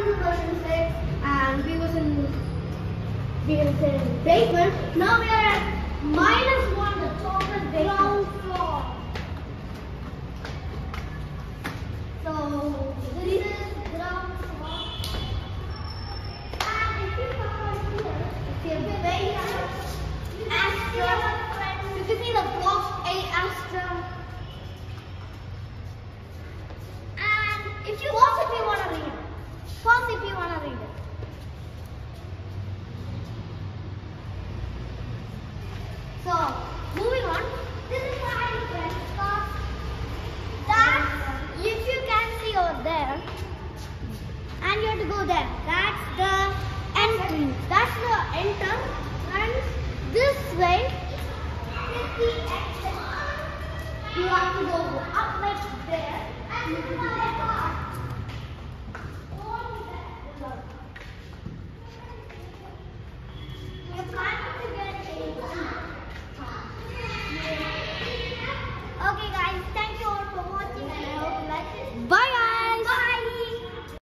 this is version 6 and we was in we was in basement. Now we are at minus 1, the topest ground floor. So this is ground floor. And if you come here, if you're very Astra, you can see the box A Astra. Pause if you want to read it. So, moving on. This is my friend. That, if you can see over there, and you have to go there. That's the entrance. That's the entrance. And this way. You have to go up like there.